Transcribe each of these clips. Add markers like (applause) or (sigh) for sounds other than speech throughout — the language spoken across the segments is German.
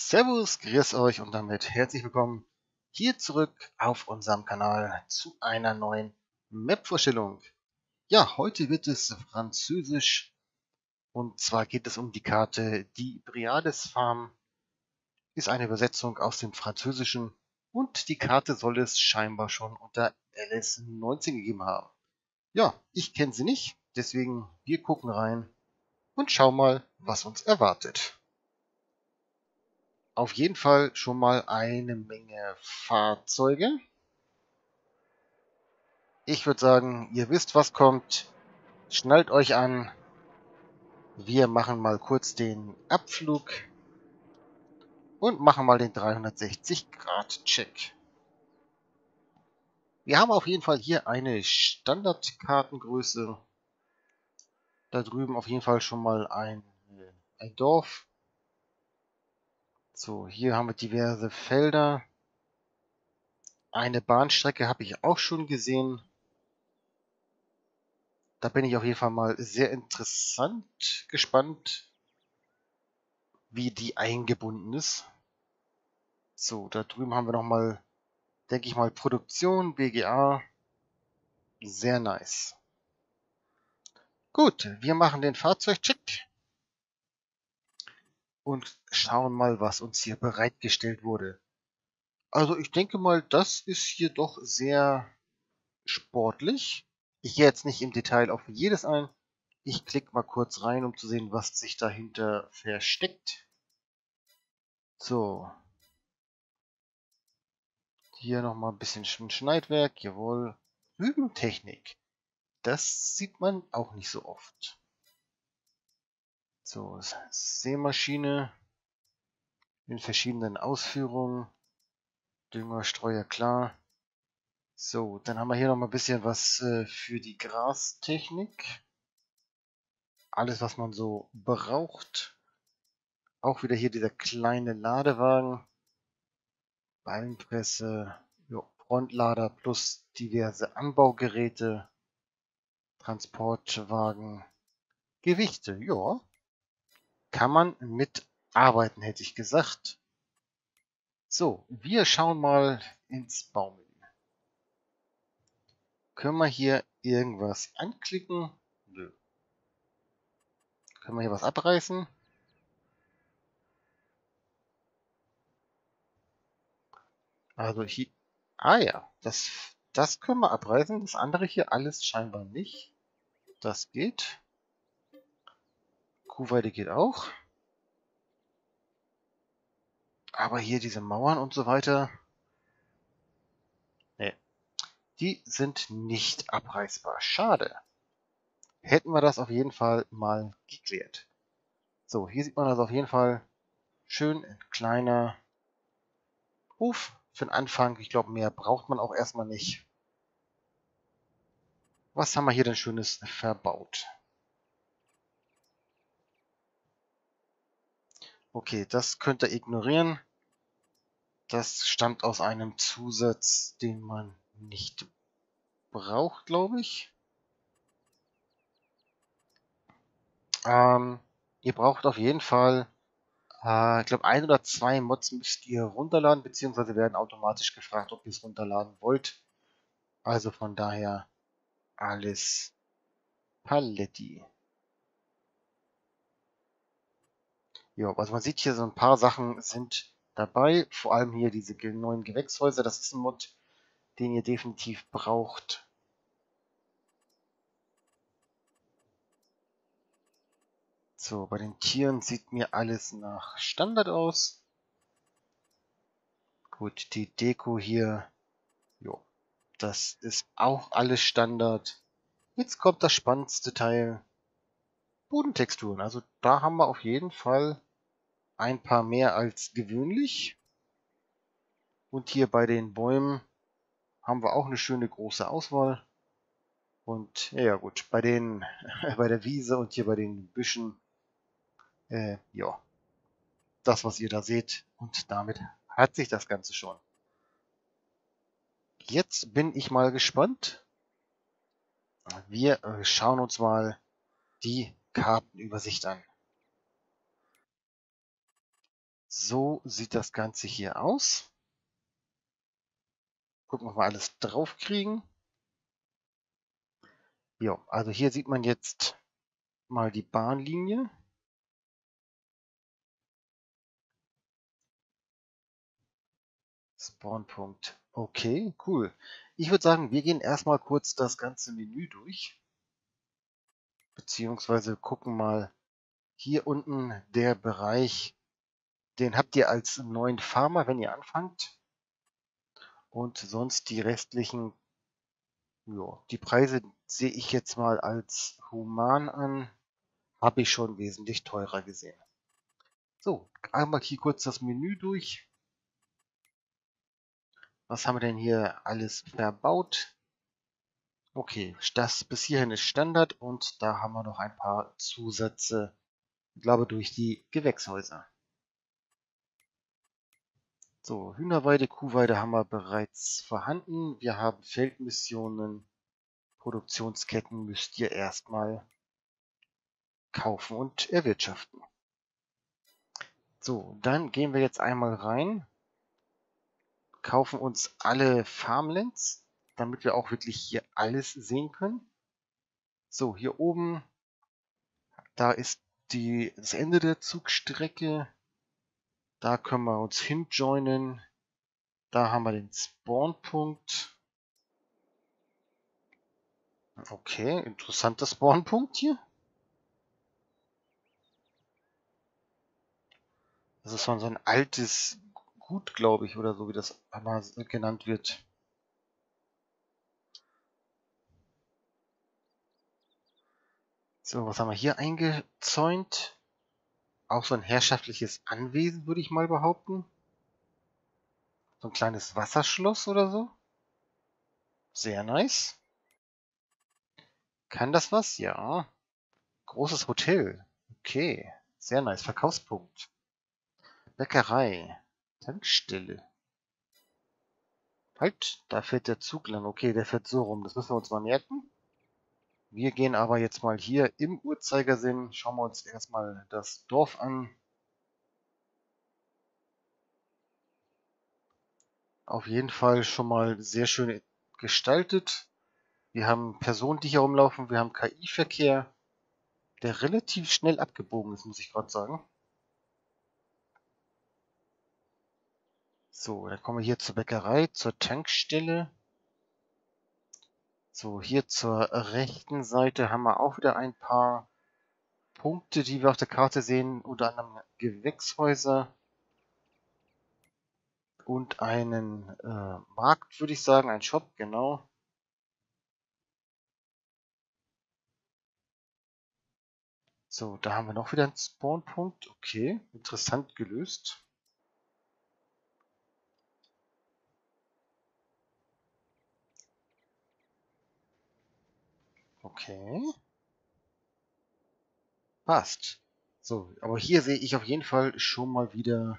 Servus, grüß euch und damit herzlich willkommen hier zurück auf unserem Kanal zu einer neuen Map-Vorstellung. Ja, heute wird es französisch und zwar geht es um die Karte Die Briades Farm. Ist eine Übersetzung aus dem Französischen und die Karte soll es scheinbar schon unter LS19 gegeben haben. Ja, ich kenne sie nicht, deswegen wir gucken rein und schauen mal, was uns erwartet auf jeden Fall schon mal eine Menge Fahrzeuge. Ich würde sagen, ihr wisst, was kommt. Schnallt euch an. Wir machen mal kurz den Abflug und machen mal den 360-Grad-Check. Wir haben auf jeden Fall hier eine Standardkartengröße. Da drüben auf jeden Fall schon mal ein, ein Dorf. So, hier haben wir diverse Felder. Eine Bahnstrecke habe ich auch schon gesehen. Da bin ich auf jeden Fall mal sehr interessant gespannt, wie die eingebunden ist. So, da drüben haben wir nochmal, denke ich mal, Produktion, BGA. Sehr nice. Gut, wir machen den Fahrzeugcheck und schauen mal, was uns hier bereitgestellt wurde. Also ich denke mal, das ist hier doch sehr sportlich. Ich gehe jetzt nicht im Detail auf jedes ein. Ich klicke mal kurz rein, um zu sehen, was sich dahinter versteckt. So. Hier nochmal ein bisschen Schneidwerk. Jawohl. Rübentechnik. Das sieht man auch nicht so oft. So, Sämaschine in verschiedenen Ausführungen. Düngerstreuer klar. So, dann haben wir hier noch mal ein bisschen was äh, für die Grastechnik. Alles, was man so braucht. Auch wieder hier dieser kleine Ladewagen. Ballenpresse, jo, Frontlader plus diverse Anbaugeräte. Transportwagen. Gewichte, ja kann man mitarbeiten, hätte ich gesagt. So, wir schauen mal ins Baumenü. Können wir hier irgendwas anklicken? Nö. Können wir hier was abreißen? Also hier... Ah ja, das, das können wir abreißen. Das andere hier alles scheinbar nicht. Das geht. Kuhweide geht auch. Aber hier diese Mauern und so weiter. Nee. Die sind nicht abreißbar. Schade. Hätten wir das auf jeden Fall mal geklärt. So, hier sieht man das auf jeden Fall schön kleiner Hof für den Anfang. Ich glaube, mehr braucht man auch erstmal nicht. Was haben wir hier denn Schönes verbaut? Okay, das könnt ihr ignorieren. Das stammt aus einem Zusatz, den man nicht braucht, glaube ich. Ähm, ihr braucht auf jeden Fall, äh, ich glaube, ein oder zwei Mods müsst ihr runterladen, beziehungsweise werden automatisch gefragt, ob ihr es runterladen wollt. Also von daher alles Paletti. Ja, also man sieht hier so ein paar Sachen sind dabei. Vor allem hier diese neuen Gewächshäuser. Das ist ein Mod, den ihr definitiv braucht. So, bei den Tieren sieht mir alles nach Standard aus. Gut, die Deko hier, jo, das ist auch alles Standard. Jetzt kommt das spannendste Teil. Bodentexturen. Also da haben wir auf jeden Fall ein paar mehr als gewöhnlich. Und hier bei den Bäumen haben wir auch eine schöne große Auswahl. Und ja gut, bei den (laughs) bei der Wiese und hier bei den Büschen, äh, ja, das was ihr da seht. Und damit hat sich das Ganze schon. Jetzt bin ich mal gespannt. Wir äh, schauen uns mal die Kartenübersicht an. So sieht das Ganze hier aus. Gucken, ob wir alles drauf kriegen. Ja, also hier sieht man jetzt mal die Bahnlinie. Spawnpunkt. Okay, cool. Ich würde sagen, wir gehen erstmal kurz das ganze Menü durch. Beziehungsweise gucken mal hier unten der Bereich, den habt ihr als neuen Farmer, wenn ihr anfangt. Und sonst die restlichen, ja, die Preise sehe ich jetzt mal als human an. Habe ich schon wesentlich teurer gesehen. So, einmal hier kurz das Menü durch. Was haben wir denn hier alles verbaut? Okay, das bis hierhin ist Standard und da haben wir noch ein paar Zusätze, ich glaube durch die Gewächshäuser. So, Hühnerweide, Kuhweide haben wir bereits vorhanden. Wir haben Feldmissionen, Produktionsketten müsst ihr erstmal kaufen und erwirtschaften. So, dann gehen wir jetzt einmal rein kaufen uns alle Farmlands, damit wir auch wirklich hier alles sehen können. So, hier oben, da ist die, das Ende der Zugstrecke. Da können wir uns hinjoinen. Da haben wir den Spawnpunkt. Okay, interessanter Spawnpunkt hier. Das ist so ein altes Gut, glaube ich, oder so, wie das einmal genannt wird. So, was haben wir hier eingezäunt? Auch so ein herrschaftliches Anwesen, würde ich mal behaupten. So ein kleines Wasserschloss oder so. Sehr nice. Kann das was? Ja. Großes Hotel. Okay. Sehr nice. Verkaufspunkt. Bäckerei. Tankstelle. Halt, da fährt der Zug lang. Okay, der fährt so rum. Das müssen wir uns mal merken. Wir gehen aber jetzt mal hier im Uhrzeigersinn. Schauen wir uns erstmal das Dorf an. Auf jeden Fall schon mal sehr schön gestaltet. Wir haben Personen, die hier rumlaufen. Wir haben KI-Verkehr, der relativ schnell abgebogen ist, muss ich gerade sagen. So, dann kommen wir hier zur Bäckerei, zur Tankstelle. So, hier zur rechten Seite haben wir auch wieder ein paar Punkte, die wir auf der Karte sehen. Unter anderem Gewächshäuser und einen äh, Markt, würde ich sagen, ein Shop, genau. So, da haben wir noch wieder einen Spawnpunkt. Okay, interessant gelöst. Okay. Passt. So, aber hier sehe ich auf jeden Fall schon mal wieder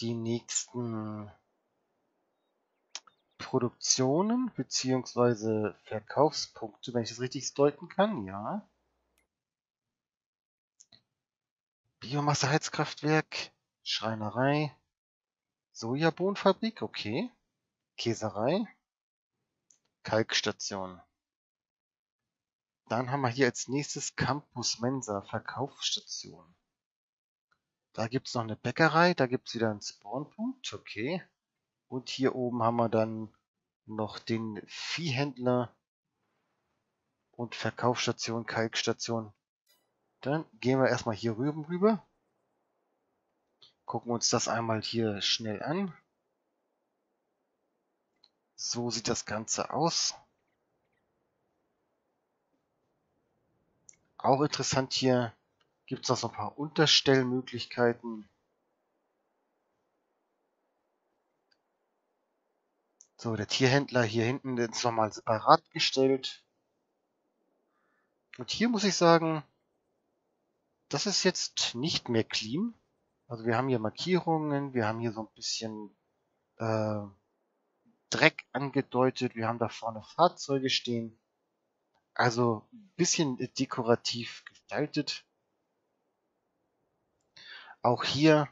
die nächsten Produktionen bzw. Verkaufspunkte, wenn ich das richtig deuten kann, ja. Biomasseheizkraftwerk, Schreinerei, Sojabohnenfabrik, okay. Käserei, Kalkstation. Dann haben wir hier als nächstes Campus Mensa, Verkaufsstation. Da gibt es noch eine Bäckerei, da gibt es wieder einen Spawnpunkt, okay. Und hier oben haben wir dann noch den Viehhändler und Verkaufsstation, Kalkstation. Dann gehen wir erstmal hier rüben rüber. Gucken uns das einmal hier schnell an. So sieht das Ganze aus. Auch interessant hier gibt es noch so ein paar Unterstellmöglichkeiten. So, der Tierhändler hier hinten ist nochmal separat gestellt. Und hier muss ich sagen, das ist jetzt nicht mehr clean. Also wir haben hier Markierungen, wir haben hier so ein bisschen äh, Dreck angedeutet, wir haben da vorne Fahrzeuge stehen. Also ein bisschen dekorativ gestaltet. Auch hier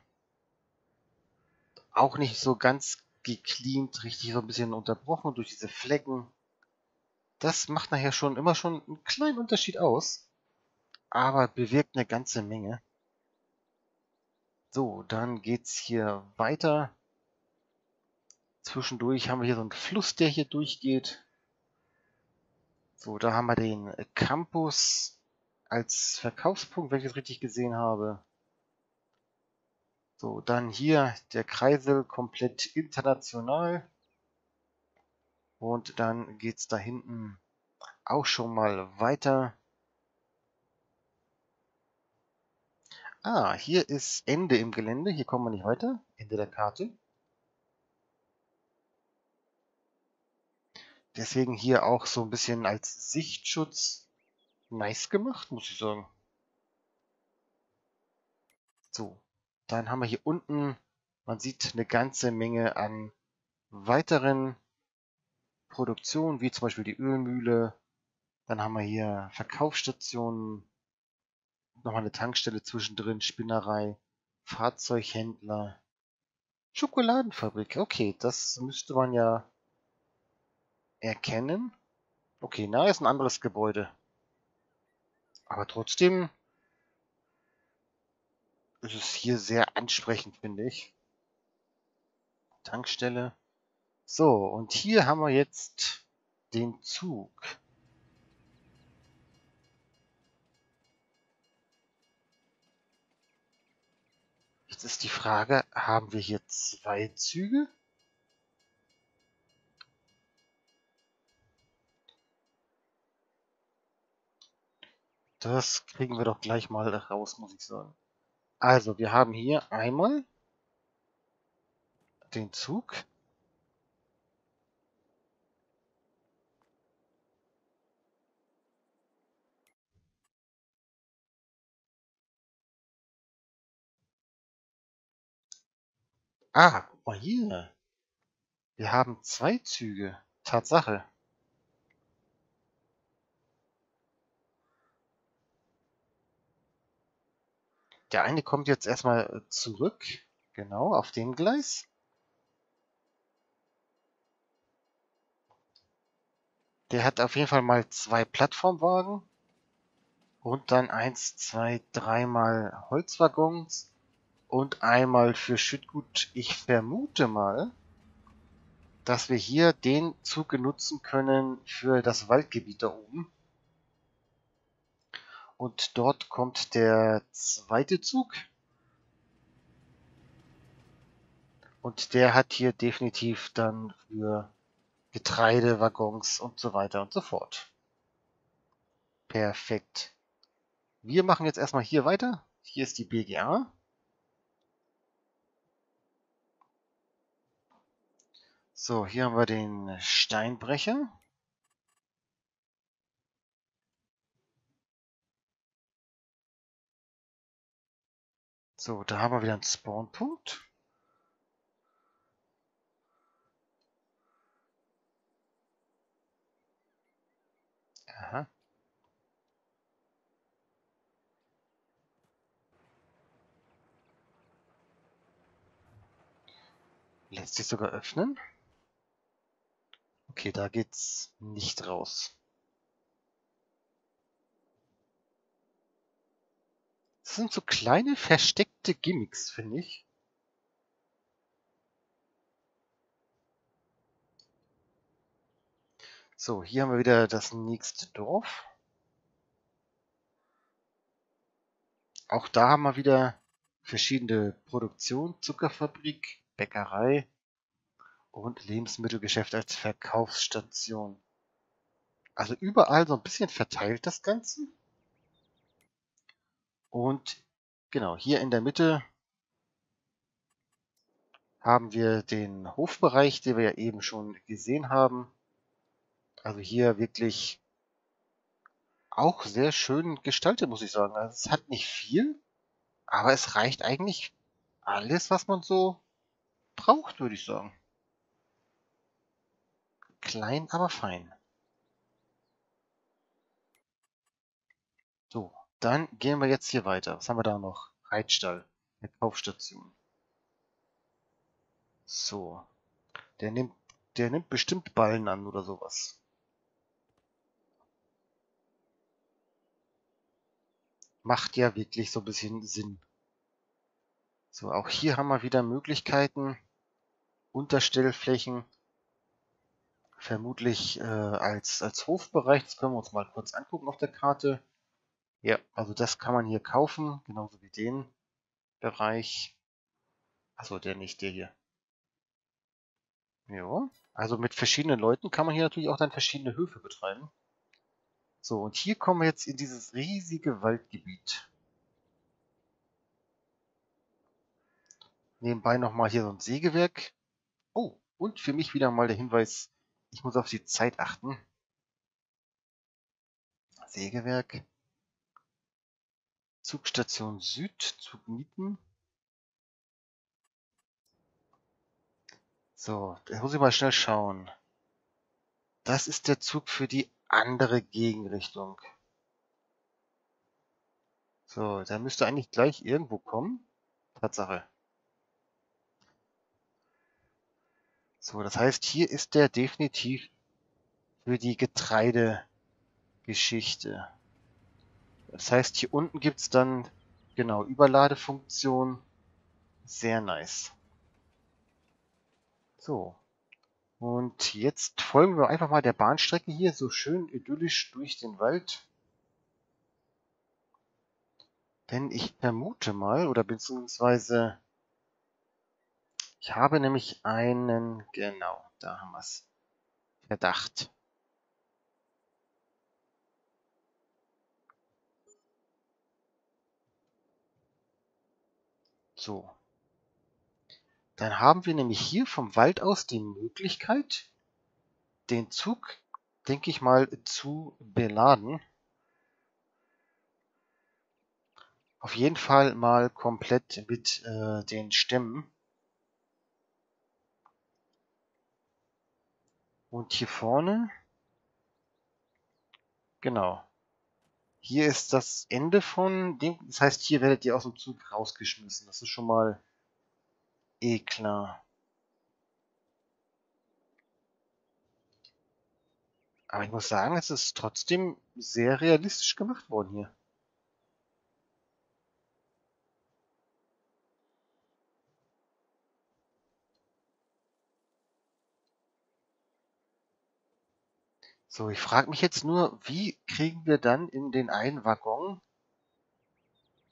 auch nicht so ganz gecleant, richtig so ein bisschen unterbrochen durch diese Flecken. Das macht nachher schon immer schon einen kleinen Unterschied aus, aber bewirkt eine ganze Menge. So, dann geht's hier weiter. Zwischendurch haben wir hier so einen Fluss, der hier durchgeht. So, da haben wir den Campus als Verkaufspunkt, wenn ich es richtig gesehen habe. So, dann hier der Kreisel komplett international. Und dann geht's da hinten auch schon mal weiter. Ah, hier ist Ende im Gelände. Hier kommen wir nicht weiter. Ende der Karte. Deswegen hier auch so ein bisschen als Sichtschutz nice gemacht, muss ich sagen. So, dann haben wir hier unten, man sieht eine ganze Menge an weiteren Produktionen, wie zum Beispiel die Ölmühle. Dann haben wir hier Verkaufsstationen, nochmal eine Tankstelle zwischendrin, Spinnerei, Fahrzeughändler, Schokoladenfabrik. Okay, das müsste man ja erkennen. Okay, na, ist ein anderes Gebäude. Aber trotzdem ist es hier sehr ansprechend, finde ich. Tankstelle. So, und hier haben wir jetzt den Zug. Jetzt ist die Frage, haben wir hier zwei Züge? Das kriegen wir doch gleich mal raus, muss ich sagen. Also, wir haben hier einmal den Zug. Ah, guck mal hier. Wir haben zwei Züge. Tatsache. Der eine kommt jetzt erstmal zurück. Genau, auf dem Gleis. Der hat auf jeden Fall mal zwei Plattformwagen. Und dann eins, zwei, dreimal Holzwaggons. Und einmal für Schüttgut. Ich vermute mal, dass wir hier den Zug nutzen können für das Waldgebiet da oben. Und dort kommt der zweite Zug. Und der hat hier definitiv dann für Getreide, Waggons und so weiter und so fort. Perfekt. Wir machen jetzt erstmal hier weiter. Hier ist die BGA. So, hier haben wir den Steinbrecher. So, da haben wir wieder einen Spawnpunkt. Aha. Lässt sich sogar öffnen. Okay, da geht's nicht raus. Das sind so kleine versteckte Gimmicks, finde ich. So, hier haben wir wieder das nächste Dorf. Auch da haben wir wieder verschiedene Produktionen, Zuckerfabrik, Bäckerei und Lebensmittelgeschäft als Verkaufsstation. Also überall so ein bisschen verteilt das Ganze. Und genau, hier in der Mitte haben wir den Hofbereich, den wir ja eben schon gesehen haben. Also hier wirklich auch sehr schön gestaltet, muss ich sagen. Also es hat nicht viel, aber es reicht eigentlich alles, was man so braucht, würde ich sagen. Klein, aber fein. So, dann gehen wir jetzt hier weiter. Was haben wir da noch? Reitstall, eine Kaufstation. So. Der nimmt, der nimmt bestimmt Ballen an oder sowas. Macht ja wirklich so ein bisschen Sinn. So, auch hier haben wir wieder Möglichkeiten. Unterstellflächen. Vermutlich äh, als, als Hofbereich. Das können wir uns mal kurz angucken auf der Karte. Ja, also das kann man hier kaufen, genauso wie den Bereich. Achso, der nicht, der hier. Ja, also mit verschiedenen Leuten kann man hier natürlich auch dann verschiedene Höfe betreiben. So, und hier kommen wir jetzt in dieses riesige Waldgebiet. Nebenbei nochmal hier so ein Sägewerk. Oh, und für mich wieder mal der Hinweis, ich muss auf die Zeit achten. Sägewerk. Zugstation Süd, Zug mieten. So, da muss ich mal schnell schauen. Das ist der Zug für die andere Gegenrichtung. So, der müsste eigentlich gleich irgendwo kommen. Tatsache. So, das heißt, hier ist der definitiv für die Getreidegeschichte. Das heißt, hier unten gibt es dann, genau, Überladefunktion. Sehr nice. So. Und jetzt folgen wir einfach mal der Bahnstrecke hier, so schön idyllisch durch den Wald. Denn ich vermute mal, oder beziehungsweise ich habe nämlich einen, genau, da haben wir es, Verdacht. So. Dann haben wir nämlich hier vom Wald aus die Möglichkeit, den Zug, denke ich mal, zu beladen. Auf jeden Fall mal komplett mit äh, den Stämmen. Und hier vorne, genau, hier ist das Ende von dem, das heißt, hier werdet ihr aus dem Zug rausgeschmissen. Das ist schon mal eh klar. Aber ich muss sagen, es ist trotzdem sehr realistisch gemacht worden hier. So, ich frage mich jetzt nur, wie kriegen wir dann in den einen Waggon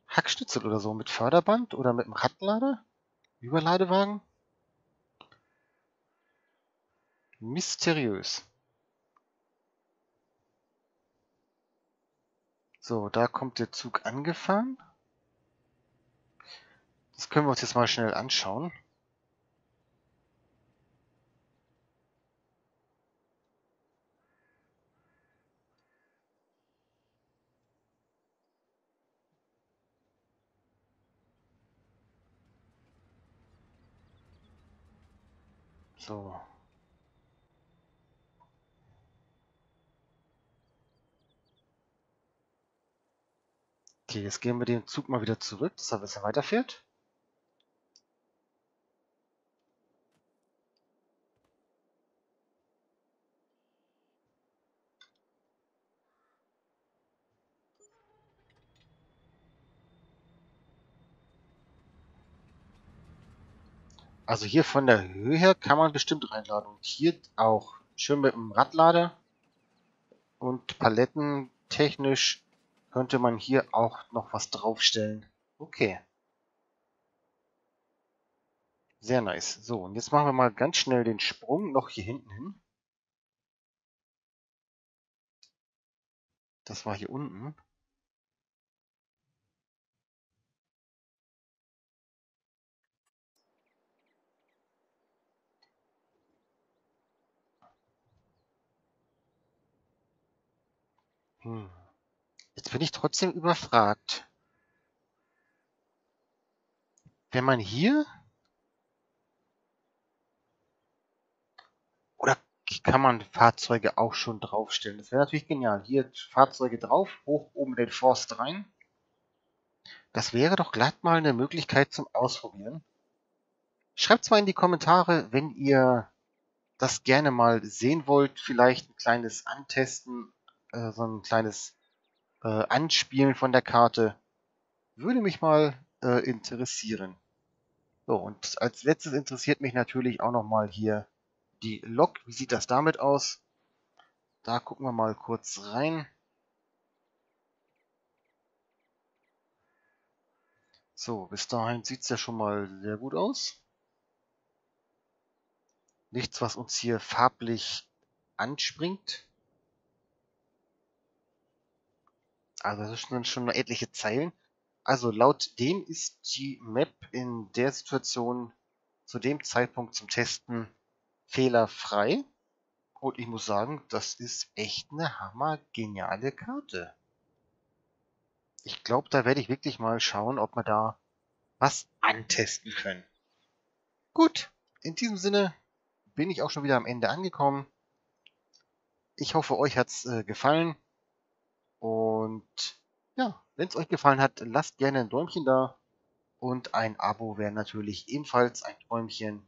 Hackschnitzel oder so? Mit Förderband oder mit dem Rattenlader? Überladewagen? Mysteriös. So, da kommt der Zug angefahren. Das können wir uns jetzt mal schnell anschauen. So. Okay, jetzt gehen wir den Zug mal wieder zurück, dass er besser weiterfährt. Also hier von der Höhe her kann man bestimmt reinladen. Und hier auch. Schön mit dem Radlader. Und Paletten technisch könnte man hier auch noch was draufstellen. Okay. Sehr nice. So, und jetzt machen wir mal ganz schnell den Sprung noch hier hinten hin. Das war hier unten. Jetzt bin ich trotzdem überfragt. Wenn man hier... Oder kann man Fahrzeuge auch schon draufstellen? Das wäre natürlich genial. Hier Fahrzeuge drauf, hoch oben den Forst rein. Das wäre doch glatt mal eine Möglichkeit zum Ausprobieren. Schreibt mal in die Kommentare, wenn ihr das gerne mal sehen wollt. Vielleicht ein kleines Antesten, äh, so ein kleines äh, Anspielen von der Karte. Würde mich mal äh, interessieren. So, und als letztes interessiert mich natürlich auch nochmal hier die Lok. Wie sieht das damit aus? Da gucken wir mal kurz rein. So, bis dahin sieht es ja schon mal sehr gut aus. Nichts, was uns hier farblich anspringt. Also das sind schon etliche Zeilen. Also laut dem ist die Map in der Situation zu dem Zeitpunkt zum Testen fehlerfrei. Und ich muss sagen, das ist echt eine hammergeniale Karte. Ich glaube, da werde ich wirklich mal schauen, ob wir da was antesten können. Gut, in diesem Sinne bin ich auch schon wieder am Ende angekommen. Ich hoffe, euch hat's äh, gefallen. Und ja, wenn es euch gefallen hat, lasst gerne ein Däumchen da. Und ein Abo wäre natürlich ebenfalls ein Träumchen.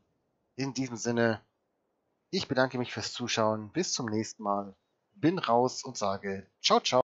In diesem Sinne, ich bedanke mich fürs Zuschauen. Bis zum nächsten Mal. Bin raus und sage ciao, ciao.